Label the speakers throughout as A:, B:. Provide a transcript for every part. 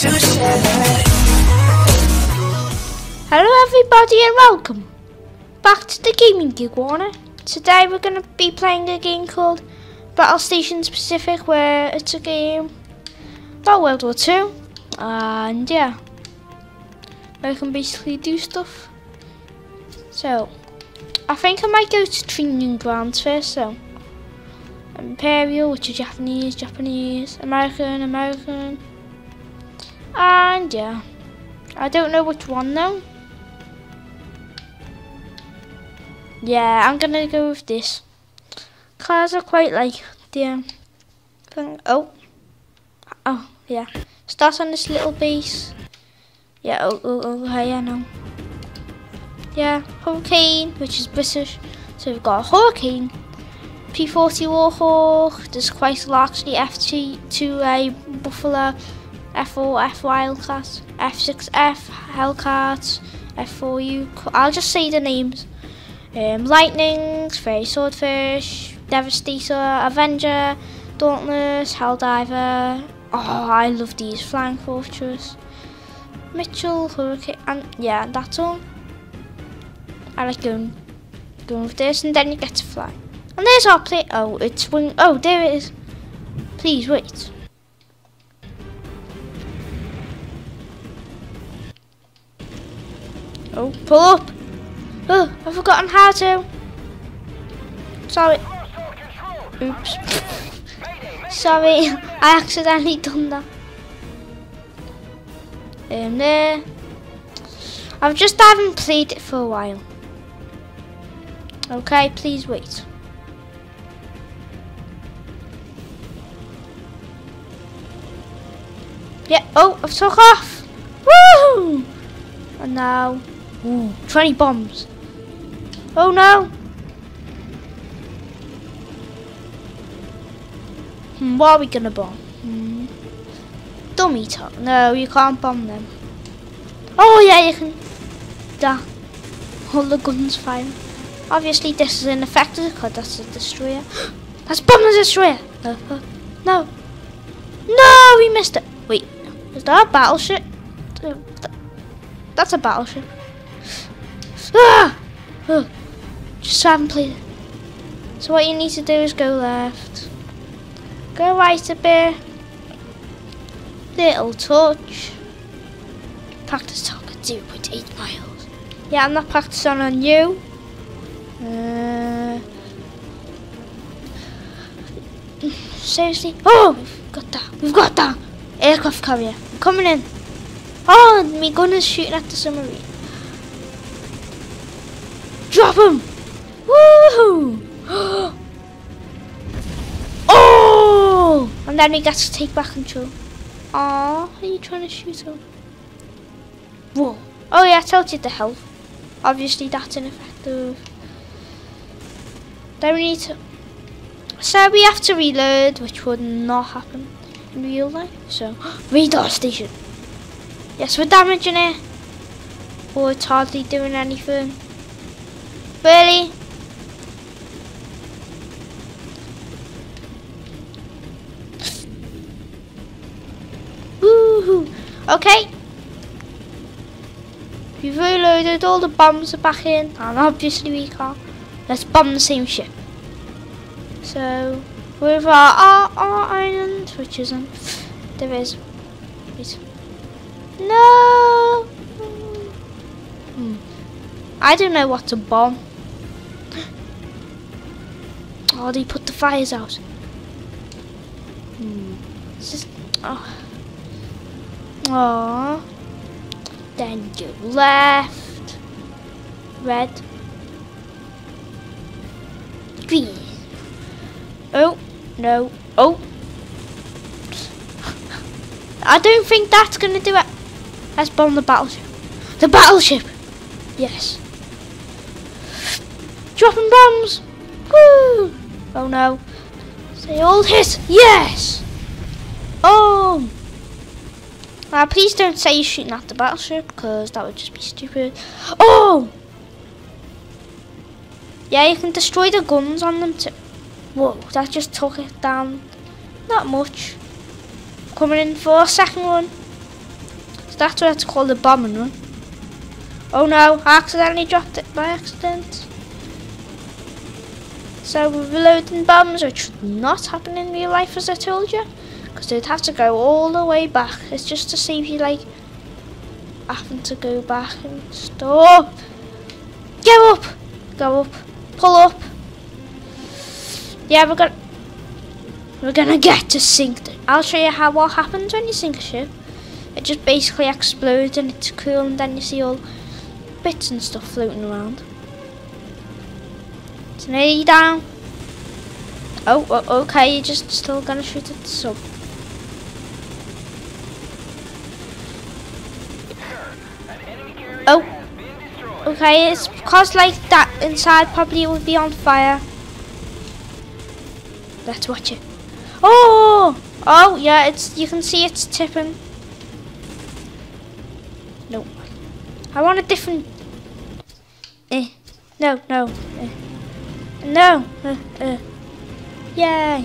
A: Hello everybody and welcome back to the Gaming Iguana. Today we're going to be playing a game called Battle Station Pacific where it's a game about World War Two, and yeah I can basically do stuff. So I think I might go to training grounds first so Imperial which is Japanese, Japanese, American, American and yeah I don't know which one though Yeah, I'm gonna go with this. Cars are quite like the um, thing. Oh, oh yeah. Start on this little base. Yeah. Oh, oh, oh. Hey, I know. Yeah, Hurricane, which is British. So we've got a Hurricane, P40 Warhawk. There's quite a lot actually. F2A Buffalo, F4 F Wildcat, F6F Hellcat, F4U. I'll just say the names um, Lightnings, Fairey Swordfish, Devastator, Avenger, Dauntless, Helldiver. Oh, I love these. Flying Fortress, Mitchell, Hurricane, and yeah, that's all. I like going, going with this, and then you get to fly. And there's our plate. Oh, it's wing. Oh, there it is. Please wait. Oh, pull up. Oh, I've forgotten how to. Sorry. Oops. Sorry, I accidentally done that. Um, there. I've just haven't played it for a while. Okay, please wait. Yeah, oh, I've took off. Woo! And now, ooh, 20 bombs. Oh no! Hmm, what are we gonna bomb? Hmm. Dummy top. No, you can't bomb them. Oh yeah, you can. Da. All the guns fire. Obviously this is ineffective because that's a destroyer. Let's bomb the destroyer! No. No, we missed it. Wait, is that a battleship? That's a battleship. Ah! Uh. Just haven't played So what you need to do is go left. Go right a bit. Little touch. Practice target 0.8 miles. Yeah, I'm not practicing on you. Uh, seriously? Oh, we've got that. We've got that. Aircraft carrier. Coming in. Oh, my gun is shooting at the submarine. Drop him! Woohoo! oh! And then we get to take back control. Aw, are you trying to shoot him? Whoa. Oh yeah, I you the health. Obviously that's ineffective. Then we need to... So we have to reload, which would not happen in real life. So, radar station. Yes, we're damaging it. Oh, it's hardly doing anything. Really? Okay. We've reloaded, all the bombs are back in, and obviously we can't. Let's bomb the same ship. So, with our, our, our island, which isn't, there is, is no! I don't know what to bomb. Oh, they put the fires out. Hmm. Just, oh. Aww. Then go left. Red. Green. Oh, no. Oh. I don't think that's going to do it. Let's bomb the battleship. The battleship! Yes. Dropping bombs! Woo! Oh no. Say all hit! Yes! Oh! Uh, please don't say you're shooting at the battleship, because that would just be stupid. Oh! Yeah, you can destroy the guns on them too. Whoa, that just took it down. Not much. Coming in for a second one. that's what it's called a bombing run. Oh no, I accidentally dropped it by accident. So we're reloading bombs, which would not happen in real life as I told you. Because they'd have to go all the way back. It's just to save you like having to go back and stop. Go up! Go up. Pull up. Yeah, we're gonna we're gonna get to sink. I'll show you how what happens when you sink a ship. It just basically explodes and it's cool, and then you see all bits and stuff floating around. Nearly down. Oh, oh, okay, you're just still gonna shoot at the sub. Oh, okay, it's because like that inside probably would be on fire. Let's watch it. Oh, oh yeah, it's you can see it's tipping. No, I want a different. Eh, no, no, eh. No. Uh, uh. Yay!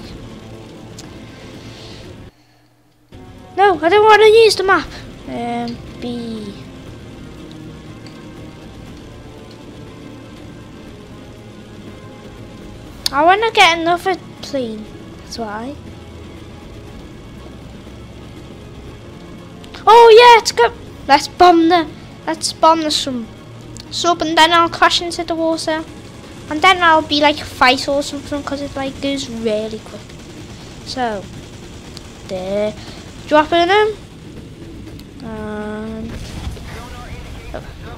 A: No, I don't want to use the map. Um, B. I want to get another plane. That's why. Oh yeah, it's good. Let's bomb the. Let's bomb the some sub, and then I'll crash into the water, and then I'll be like a fight or something because it like goes really quick. So there, dropping them. Oh,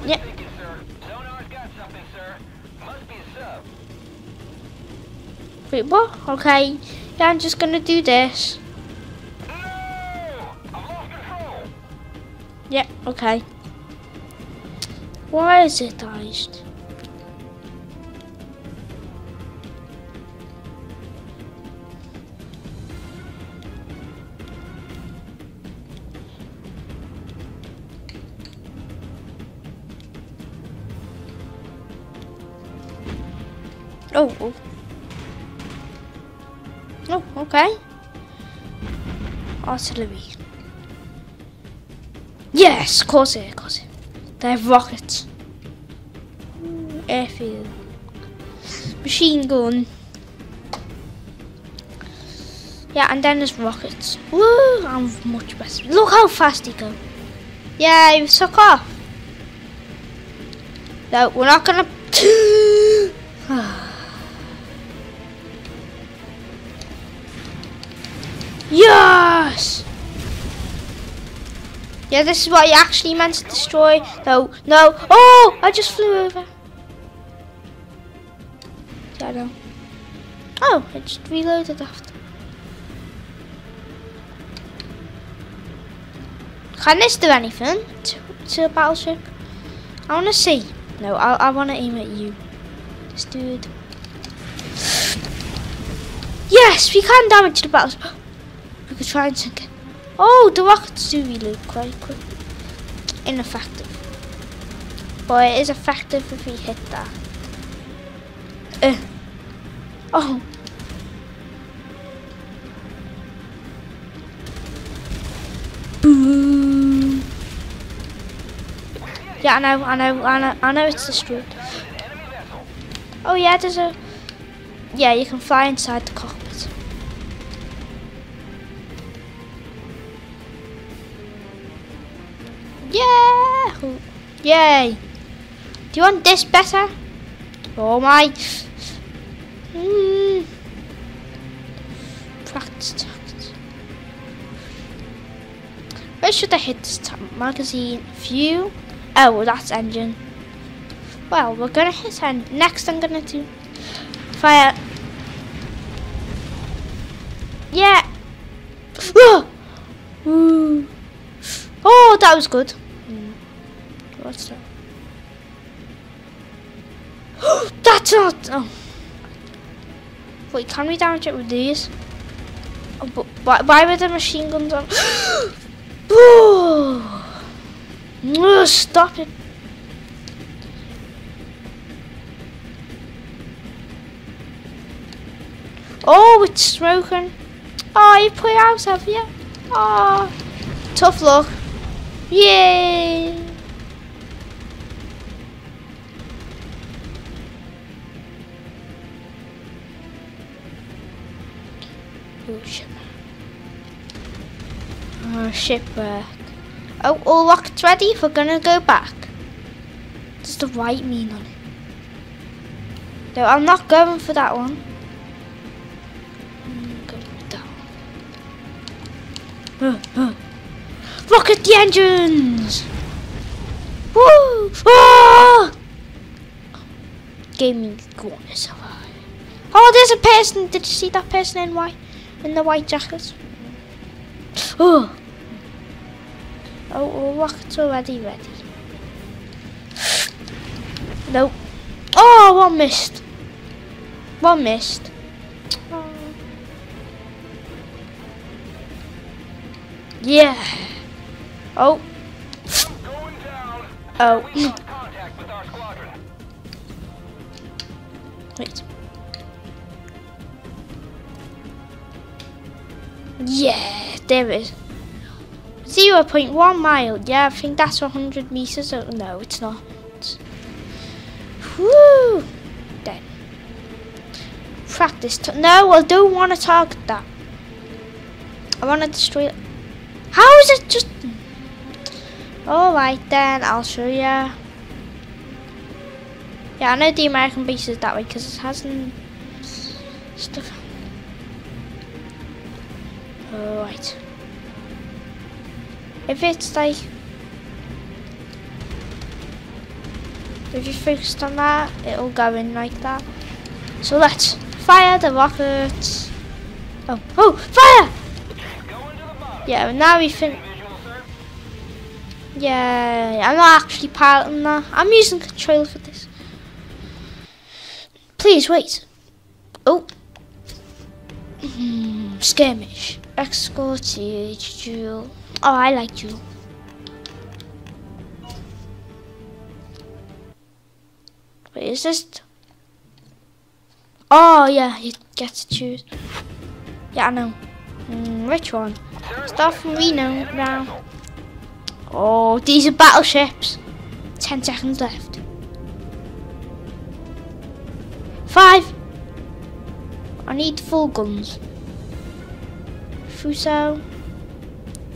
A: yeah. Wait, what? Okay. Yeah, I'm just gonna do this. Yeah, okay. Why is it iced? Oh, oh. Oh, okay. Artillery. Yes, of course it, course it. They have rockets. Airfield. Machine gun. Yeah, and then there's rockets. Woo, I'm much better. Look how fast he go. Yeah, you suck off. No, we're not gonna... Yeah, this is what you actually meant to destroy. No, no. Oh, I just flew over. Yeah, I know. Oh, I just reloaded after. Can this do anything to, to a battleship? I want to see. No, I, I want to aim at you. This dude. Yes, we can damage the battleship. We could try and sink it. Oh, the rockets do reload quite quick. Ineffective. But it is effective if we hit that. Uh. Oh. Boom. Yeah, I know, I know, I know, I know it's destroyed. Oh yeah, there's a... Yeah, you can fly inside the cockpit. Yay! Do you want this better? Oh my! Mm. Practice Where should I hit this? Magazine, view. Oh, that's engine. Well, we're gonna hit end. Next, I'm gonna do fire. Yeah. Oh that was good. What's that? That's not. Oh. Wait, can we damage it with these? Oh, but why, why were the machine guns on? stop it. Oh, it's smoking. Oh, you put it out, have you? Oh, tough luck. Yay! Shipwreck. Oh, all rockets ready? We're gonna go back. Does the right mean on it? No, I'm not going for that one. I'm going for. Uh, uh. Rocket the engines! Woo! Ah! Gaming gonna survive. Oh, there's a person. Did you see that person in white, in the white jacket? Oh. Oh, oh rockets already ready. Nope. Oh, one missed. One missed. Oh. Yeah. Oh. Oh. Wait. Yeah, there is. 0 0.1 mile. Yeah, I think that's 100 meters. Oh, no, it's not. Woo! Then. Practice. no, I don't want to target that. I want to destroy it. How is it just... Alright then, I'll show you. Yeah, I know the American base is that way because it hasn't stuff. Alright. If it's like if you focused on that, it'll go in like that. So let's fire the rockets. Oh, oh, fire! Yeah, now we think. Yeah, I'm not actually piloting that. I'm using control for this. Please wait. Oh. Hmm, skirmish. Escort, duel. Oh, I like you. Wait, is this? Oh, yeah, you get to choose. Yeah, I know. Mm, which one? Start from Reno now. Oh, these are battleships. Ten seconds left. Five. I need full guns. Fuso.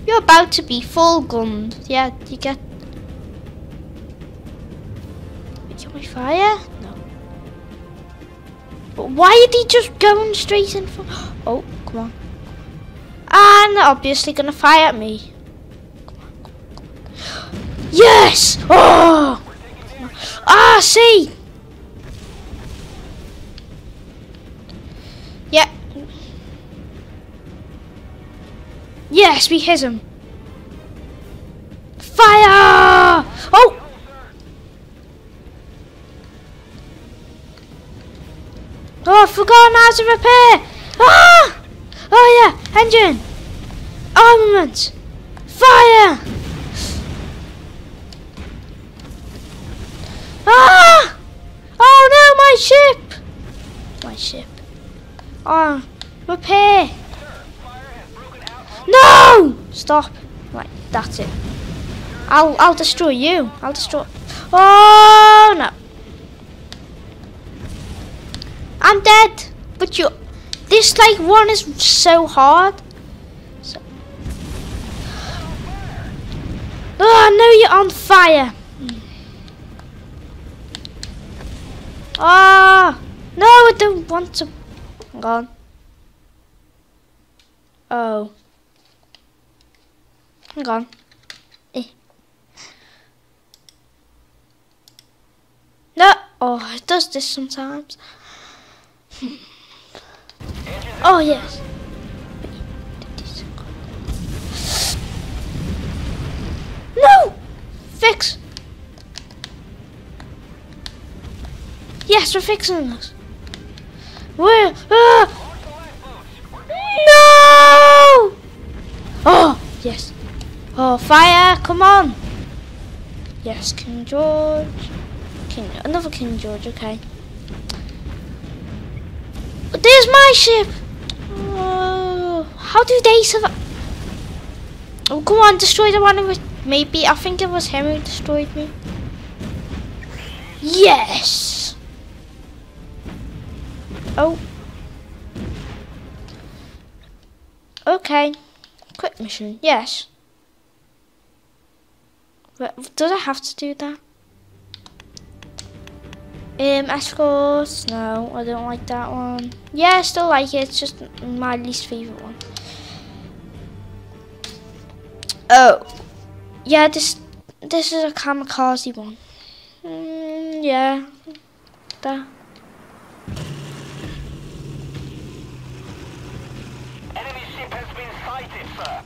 A: You're about to be full gunned. Yeah, you get Can we fire? No. But why are they just going straight in for... Oh, come on. And they're obviously to fire at me. Come on, come on, come on. Yes! Oh! Ah, see! Yes, we hit him. Fire! Oh! Oh, I forgot how to repair! Ah! Oh yeah, engine! Armament! Fire! Ah! Oh no, my ship! My ship. Oh, repair! No! Stop. Right, that's it. I'll I'll destroy you. I'll destroy. Oh no! I'm dead. But you, this like one is so hard. So. Oh, no, you're on fire. Ah, oh, no, I don't want to. Hang on. Oh. Hang on. Eh. No. Oh, it does this sometimes. Oh, yes. No! Fix! Yes, we're fixing this. Where? Ah! No! Oh, yes. Oh, fire, come on. Yes, King George. King, another King George, okay. But There's my ship! Oh, how do they survive? Oh, come on, destroy the one with Maybe, I think it was him who destroyed me. Yes! Oh. Okay. Quick mission, yes. But does I have to do that? Um, escorts, no, I don't like that one. Yeah, I still like it, it's just my least favourite one. Oh, yeah, this this is a kamikaze one. Mm, yeah, that.
B: Enemy ship has been sighted, sir.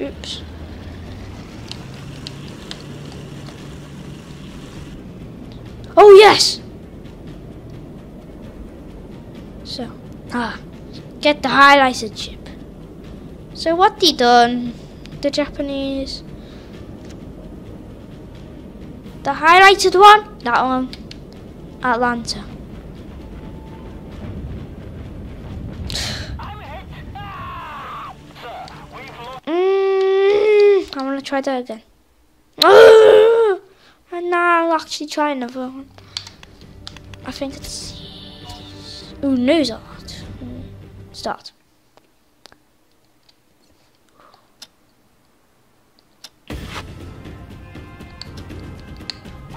A: Oops. Oh yes. So, ah, get the highlighted chip. So what they done? The Japanese. The highlighted one? That one. Atlanta. I want to try that again. And now I'll actually try another one. I think it's. Ooh, news. Mm, Start.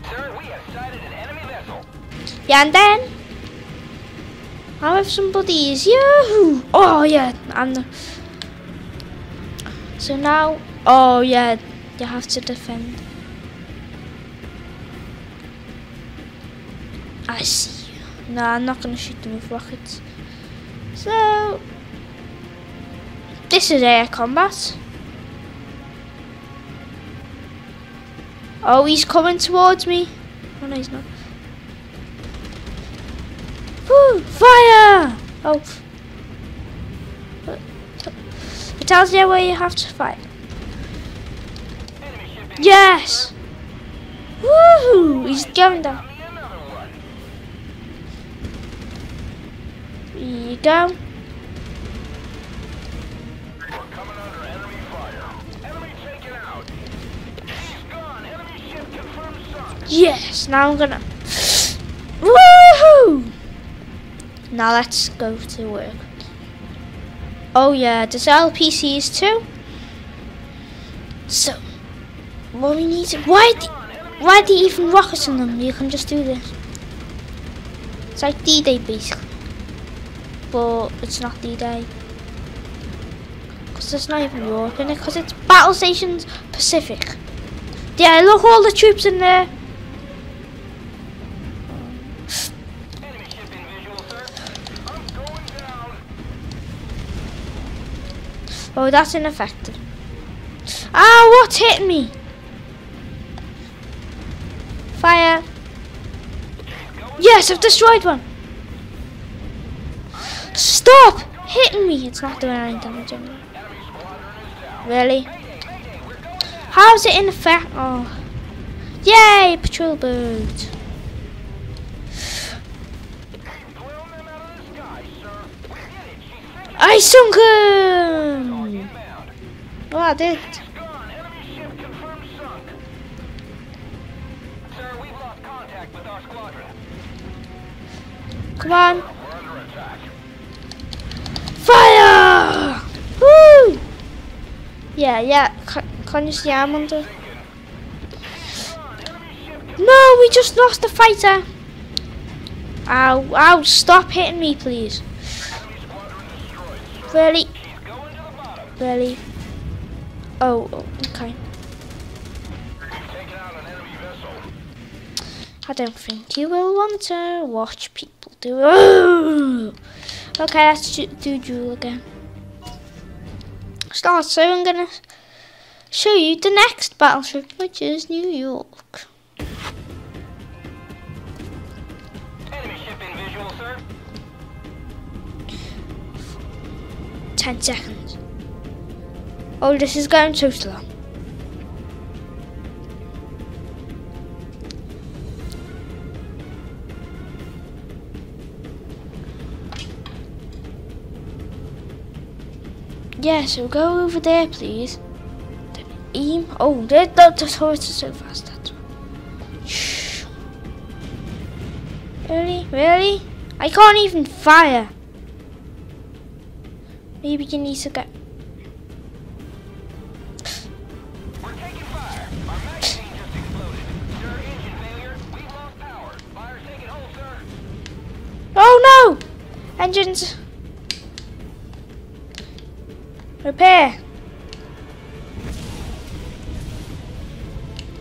B: Sir, we have sighted an enemy vessel.
A: Yeah, and then I have some buddies. Yahoo! Oh yeah, and the... so now, oh yeah, you have to defend. I see. you. No, I'm not gonna shoot them with rockets. So this is air combat. Oh, he's coming towards me. Oh no, he's not. Woo! Fire! Oh. It tells you where you have to fight. Yes! Woohoo! He's going down. Here you go. Yes! Now I'm gonna. Woohoo! Now let's go to work. Oh yeah, there's LPCs too. So, we need to. Why? Why are they even rockets in them? You can just do this. It's like D-Day basically. But it's not D-Day. Because there's not even Europe in it. Because it's Battle Stations Pacific. Yeah, look all the troops in there. Oh, that's ineffective. Ah, what hit me? Fire. Yes, I've destroyed one. Stop hitting me. It's not doing any damage on me. Really? How's it in effect? Oh. Yay, patrol boat. I sunk him. Oh, I did. Come on. Fire! Woo! Yeah, yeah. Can, can you see I'm under? No, we just lost the fighter. Ow, ow, stop hitting me, please. Really? Really? Oh, okay. I don't think you will want to watch people do. Okay, let's do, do Jewel again. Start, so I'm gonna show you the next battleship, which is New York.
B: Enemy ship in visual, sir.
A: 10 seconds. Oh, this is going too slow. Yeah, so go over there, please. Then aim. Oh, there, the, the turrets are so fast. That's right. Really? Really? I can't even fire. Maybe you need to get.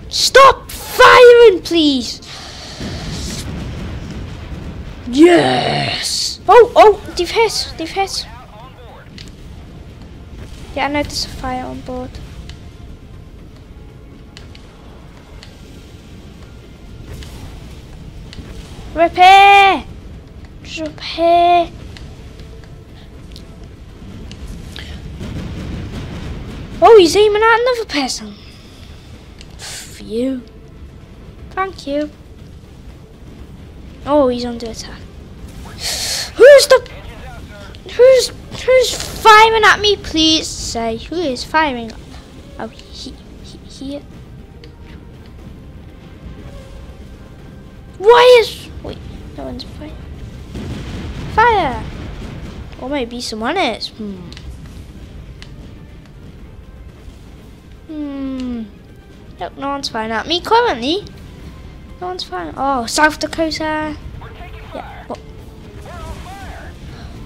A: Stop firing, please. Yes. Oh, oh, they've hit. They've hit. Yeah, I know there's a fire on board. Repair! Repair! Oh, he's aiming at another person. Phew. Thank you. Oh, he's under attack. Who's the. Who's who's firing at me? Please say who is firing. Oh, he he he. Why is wait? No one's firing. Fire! Or maybe someone is. Hmm. Hmm. Nope, no one's firing at me currently. No one's firing. Oh, South Dakota. Yeah. What?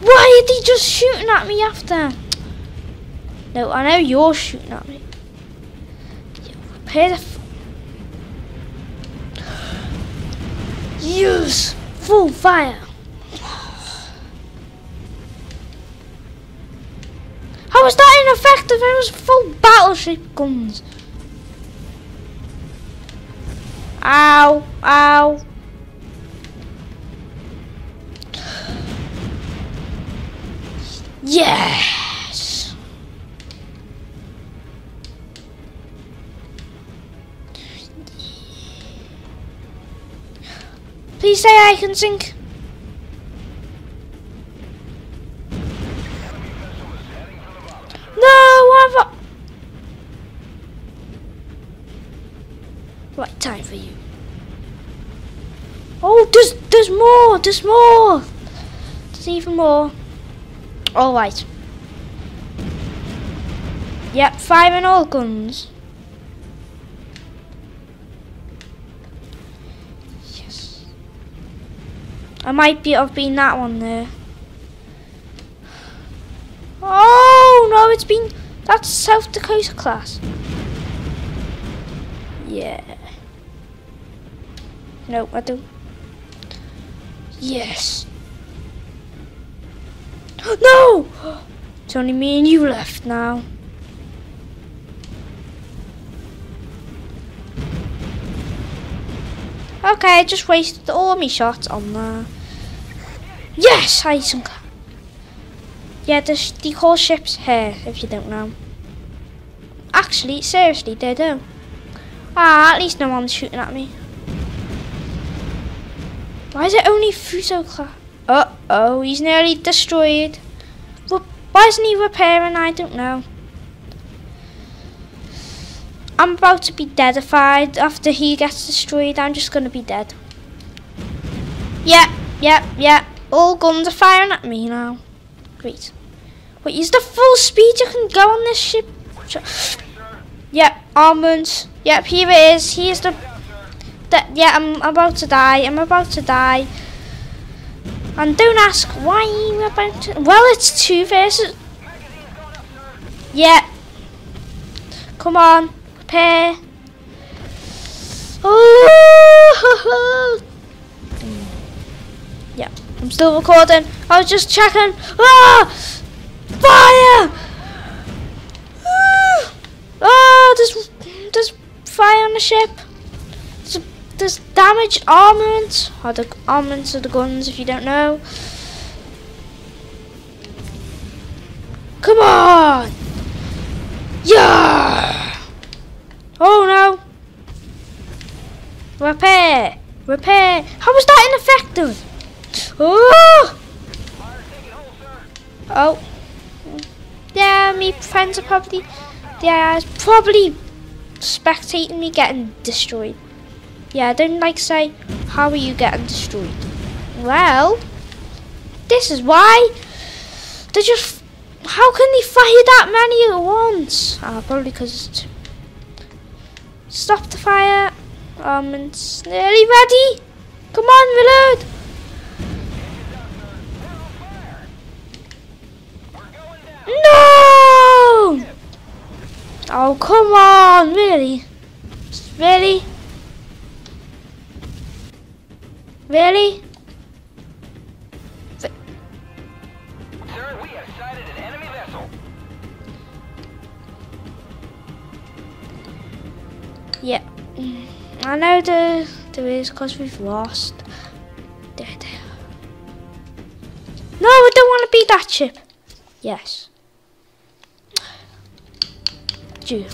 A: Why are they just shooting at me after? No, I know you're shooting at me. Repair the. F- Use full fire. How was that ineffective? It was full battleship guns. Ow! Ow! Yes. Please say I can sink. There's more. There's even more. All right. Yep, firing all guns. Yes. I might be have been that one there. Oh no, it's been that's South Dakota class. Yeah. No, I don't. Yes. No! It's only me and you left now. Okay, I just wasted all my shots on there. Yes, I sunk. Yeah, the, sh- the whole ship's here, if you don't know. Actually, seriously, they do. Ah, at least no one's shooting at me. Why is it only Fuso class? Uh oh, he's nearly destroyed. Well, why isn't he repairing? I don't know. I'm about to be deadified after he gets destroyed. I'm just gonna be dead. Yeah, yeah, yeah. All guns are firing at me now. Great. Wait, is the full speed you can go on this ship? Yep, armaments. Yep, here it is. Here's the. The yeah, I'm about to die. I'm about to die. And don't ask why I'm about to. Well, it's two versus. Yeah. Come on, prepare. Oh. Yeah, I'm still recording. I was just checking. Ah! Fire! Ah! Oh, there's there's fire on the ship. There's, there's damaged armament. Or the armaments of the guns, if you don't know. Come on! Yeah! Oh no! Repair! Repair! How was that ineffective? Oh! Oh. Yeah, me friends are probably, yeah, probably spectating me getting destroyed. Yeah, don't like say, how are you getting destroyed? Well, this is why. They just, how can they fire that many at once? Ah, probably because Stop the fire. Um, it's nearly ready. Come on, reload. No! Oh, come on, really? Really? Really?
B: Sir, we have sighted an enemy vessel.
A: Yeah. I know there, there is because we've lost. There, there. No, I don't want to be that ship. Yes. Do.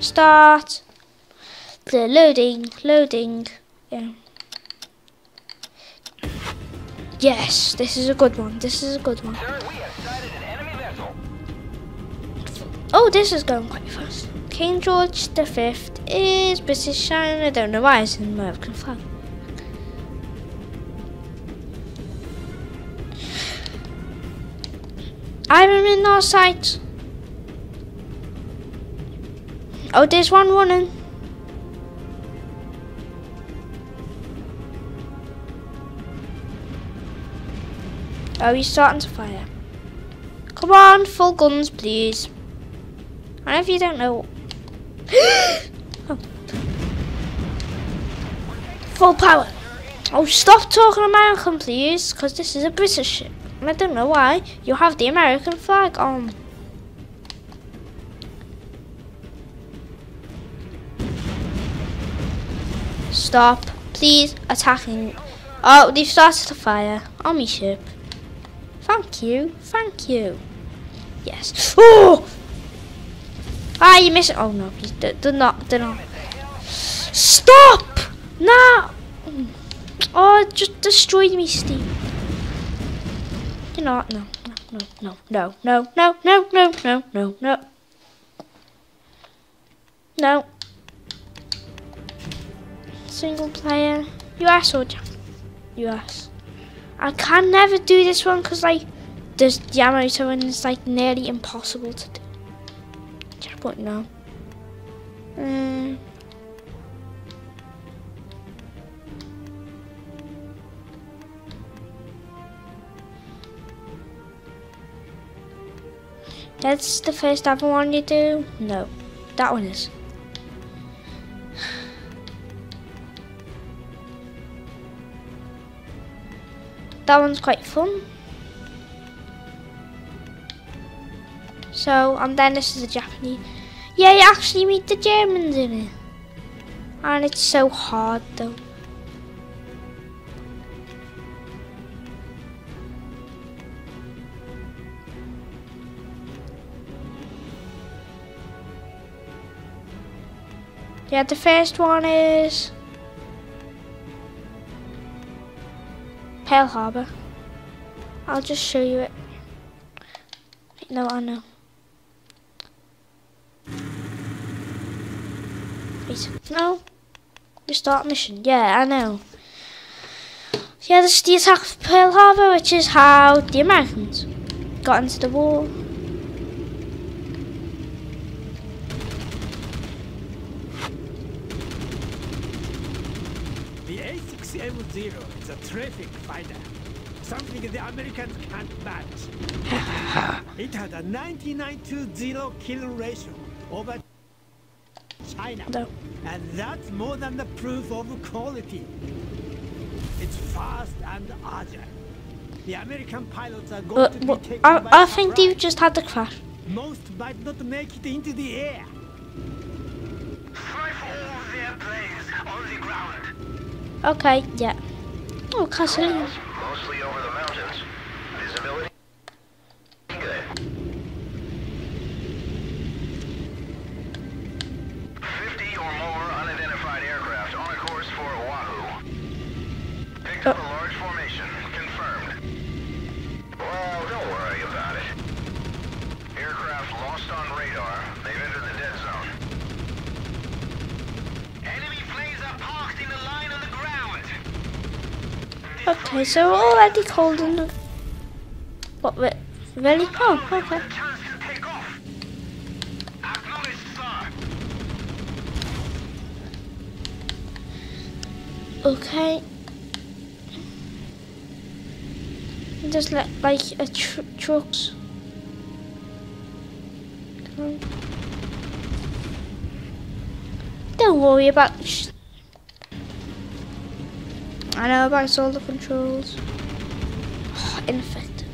A: Start. The loading, loading. Yeah. Yes, this is a good one. This is a good one.
B: Sir, we have sighted an enemy vessel.
A: Oh, this is going quite fast. King George V is British and I don't know why it's an American flag. I'm in our sight. Oh, there's one running. Oh, he's starting to fire. Come on, full guns, please. And if you don't know. Full power. Oh, stop talking American, please, because this is a British ship. And I don't know why you have the American flag on. Stop, please, attacking. Oh, they've started to fire on my ship. Thank you, thank you. Yes. Oh! Ah, you missed it. Oh no, do, do not, do not. Stop! No! Oh, just destroyed me, Steve. You know what? No, no, no, no, no, no, no, no, no, no, no. Single player. US or Jap- US. I can never do this one because like there's Yamato and it's like nearly impossible to do. But no. Mm. That's the first ever one you do? No. That one is. That one's quite fun. So, and then this is a Japanese. Yeah, you actually meet the Germans in it. And it's so hard though. Yeah, the first one is Pearl Harbor. I'll just show you it. No, I know. Wait, no. Restart mission. Yeah, I know. Yeah, this is the attack of Pearl Harbor, which is how the Americans got into the war.
C: The A6M0 is a terrific fighter. Something the Americans can't match. it had a 99-0 kill ratio over China.
A: No.
C: And that's more than the proof of quality. It's fast and agile. The American pilots are going
A: Uh,
C: to be
A: well,
C: taken
A: I,
C: by
A: I think they've just had the crash.
C: Most might not make it into the air.
B: Rifle all their planes on the ground.
A: Oké, okay, ja. Oh,
B: ik ga
A: Okay, so we're already cold the... What, re- really? Oh, okay. Okay. Just like, like a tr- trucks. Don't worry about. I know about all the controls. Ineffective.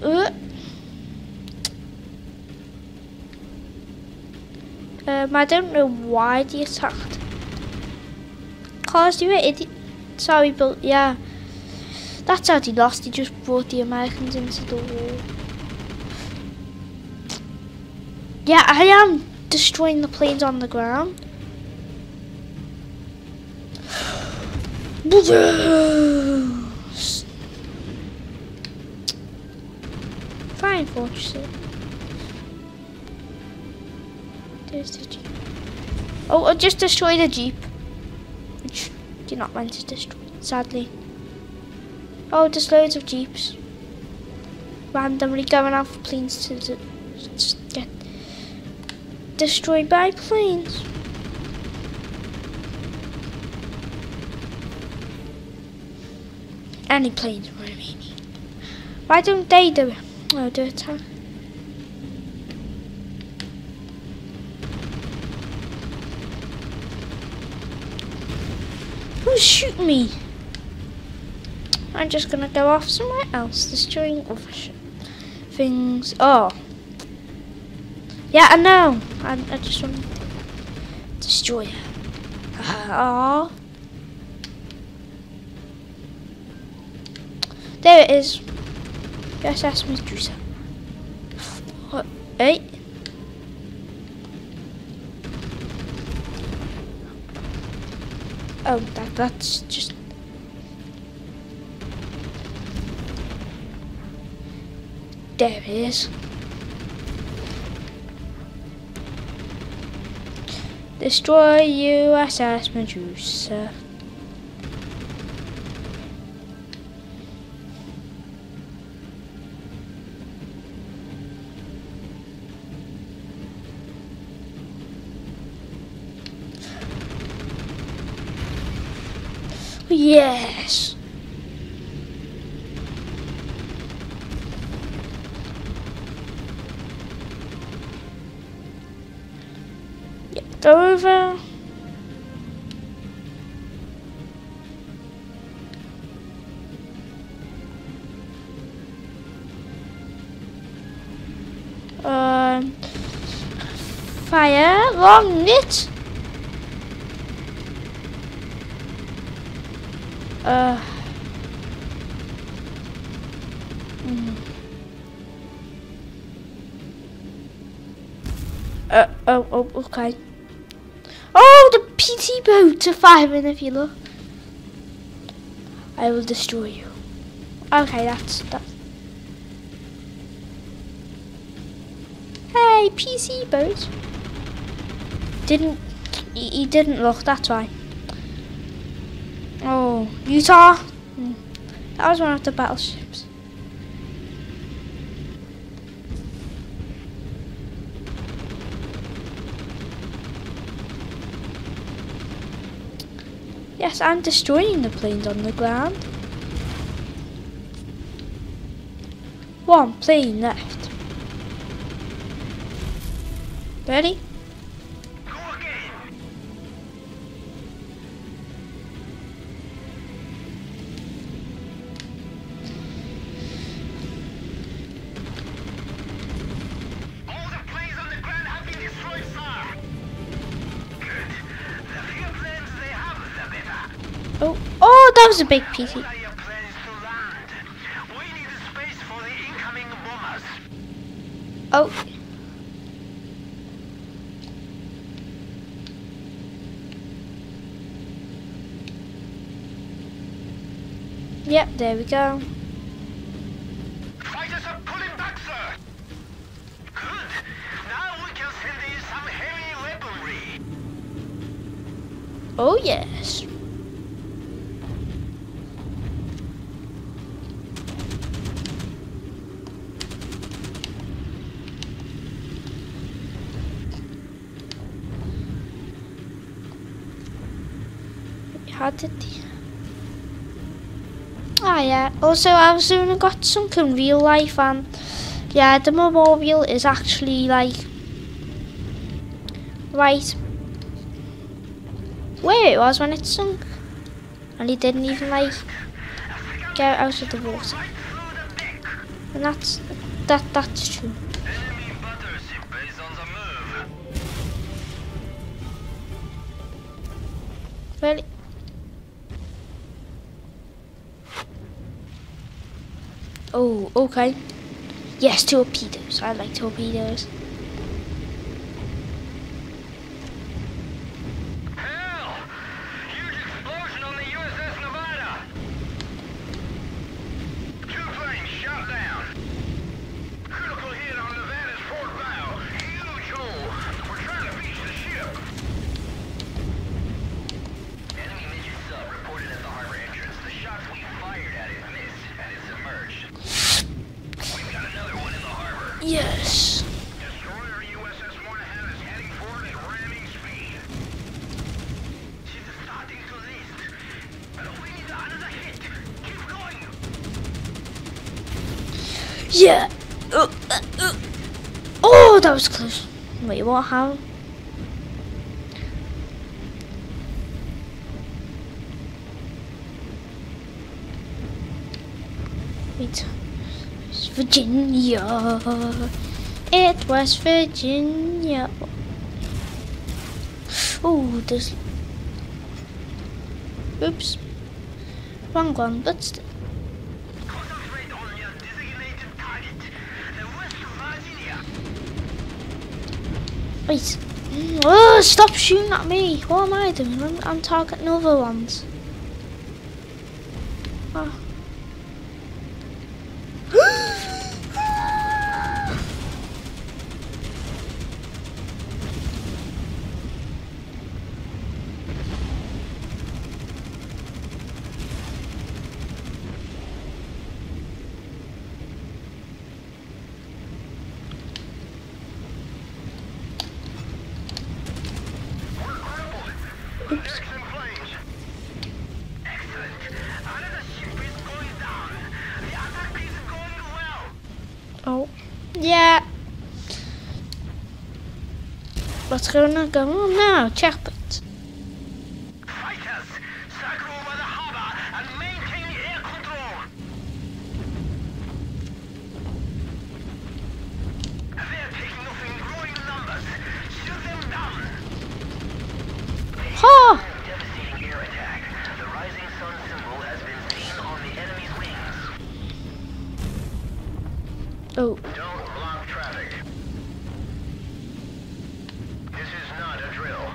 A: uh. Um, I don't know why they attacked. Cause you were idiot. Sorry, but yeah. That's how they lost. He just brought the Americans into the war. Yeah, I am destroying the planes on the ground. Fine, fortresses. There's the jeep. Oh, I just destroyed a jeep. Which you're not meant to destroy, sadly. Oh, there's loads of jeeps. Randomly going out for planes to d- s- get destroyed by planes. Any planes, what I mean. Why don't they do it? Oh, do it. huh? Who's shooting me? I'm just gonna go off somewhere else, destroying things. Oh. Yeah, I know. I, I just want to destroy her. Oh. There it is. Yes, that's Medusa. What? Hey. Oh, that, that's just There it is. Destroy USS Medusa. Yes. Um, fire long it. Uh. mm. Uh, oh, oh, okay. Oh, the PT boat to fireman, if you look. I will destroy you. Okay, that's that. PC boat. Didn't he, he didn't look? That's why. Oh, Utah. Hmm. That was one of the battleships. Yes, I'm destroying the planes on the ground. One plane left. Ready?
B: Go again. All the planes on the ground have been destroyed, sir. Good. The fewer planes they have, the better.
A: Oh, oh, that was a big PT.
B: What oh. Yep, there we go. Fighters are pulling back,
A: sir. Good. Now we can
B: send in some heavy weaponry.
A: Oh yes. How did also I've soon got in real life and yeah, the memorial is actually like right where it was when it sunk. And he didn't even like get out of the water. And that's that that's true. Oh, okay. Yes, torpedoes. I like torpedoes. What? How? It's Virginia. It was Virginia. Oh, this. Oops. Wrong one, but still.
B: Concentrate on your designated target. The West Virginia.
A: Wait. Oh, stop shooting at me. What am I doing? I'm, I'm targeting other ones. Oh.
B: We're crippled.
A: Oops.
B: Six in flames. Excellent. Another ship is going down. The attack is going well.
A: Oh. Yeah. What's going on going on now? Checkpoint.
B: Fighters, circle over the harbor and maintain air control. They're taking off in growing numbers. Shoot them down.
A: Ha!
B: Devastating air attack. The rising sun symbol has been seen on the enemy's wings.
A: Oh.
B: Don't block traffic. This is not a drill.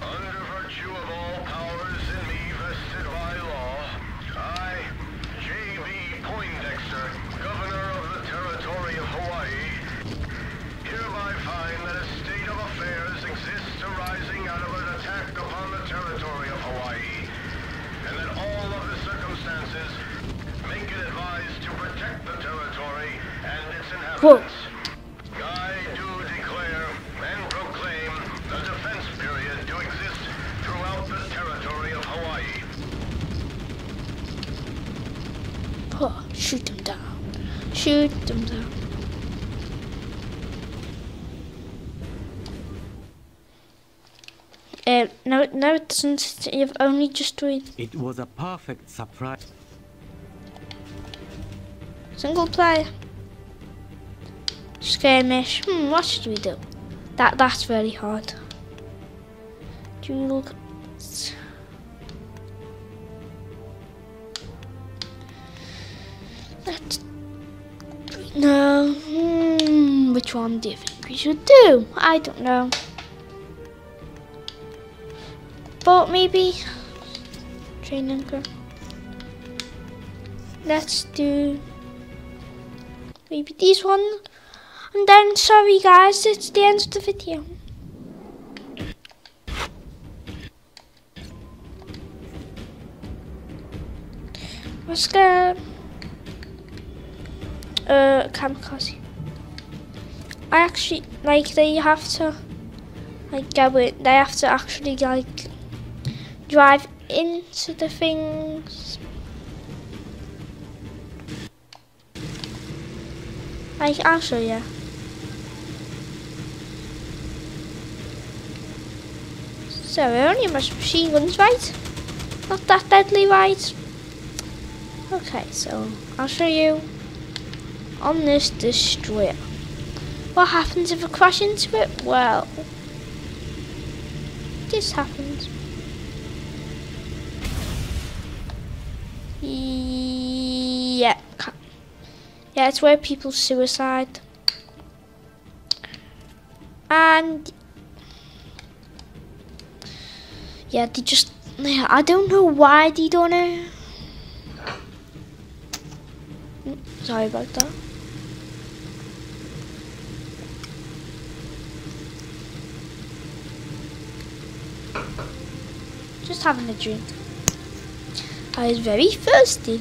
B: Under virtue of all powers in me vested by law, I, J.B. Poindexter, Governor of the Territory of Hawaii, hereby find that a state of affairs exists arising out of an attack upon the territory of Hawaii, and that all of the circumstances make it advised to protect the territory and its inhabitants. I do declare and proclaim a defense period to exist throughout the territory of Hawaii.
A: Oh, shoot them down. Shoot them down. Uh, no, it doesn't. You've only just doing
C: It was a perfect surprise.
A: single player. Skirmish. Hmm, what should we do? That that's very hard. Dual. Let's. No. Hmm, which one do you think we should do? I don't know. But maybe training crew. Let's do maybe these ones. And then, sorry guys, it's the end of the video. Let's go. Uh, kamikaze. I actually, like, they have to, like, go in, they have to actually, like, drive into the things. Like, I'll show you. So, only machine guns, right? Not that deadly, right? Okay, so I'll show you on this destroyer. What happens if I crash into it? Well, this happens. Yeah, yeah, it's where people suicide. And yeah, they just, I don't know why they don't know. Sorry about that. Just having a drink. I was very thirsty.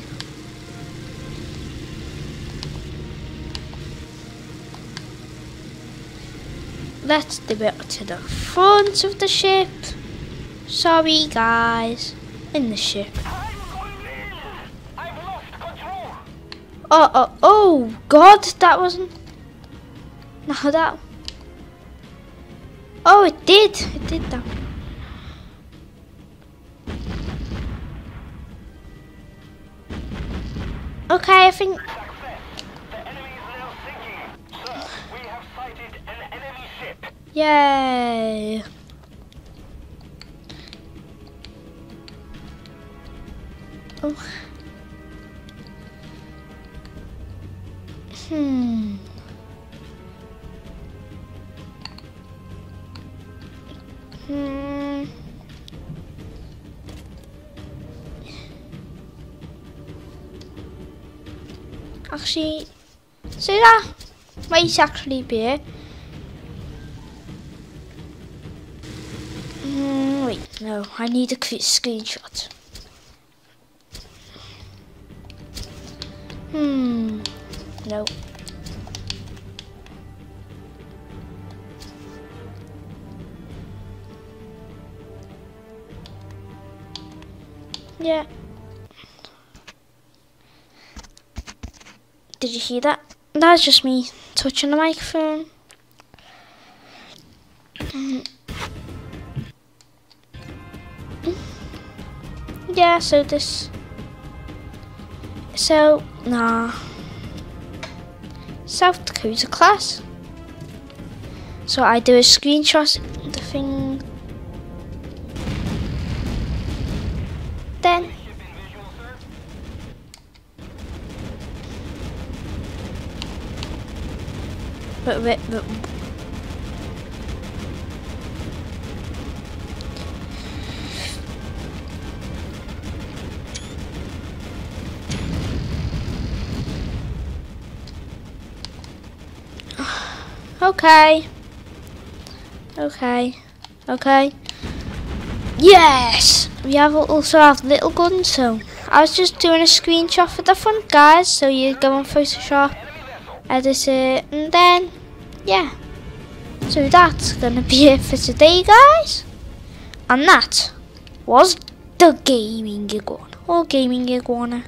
A: Let's do it to the front of the ship. Sorry guys. In the ship. Oh, oh, oh, God, that wasn't... No, that... Oh, it did. It did that. Okay, I think... Yay. Oh. Actually be. Mm, wait, no, I need a quick screenshot. Hmm, no. Yeah. Did you hear that? That's just me touching the microphone. Yeah, so this... So, nah. South Dakota class. So I do a screenshot but, but, but Okay. Okay. Okay. Yes! We have also have little guns, so I was just doing a screenshot for the front, guys. So you go on Photoshop, edit it, and then, yeah. So that's gonna be it for today, guys. And that was the Gaming Iguana, or Gaming Iguana.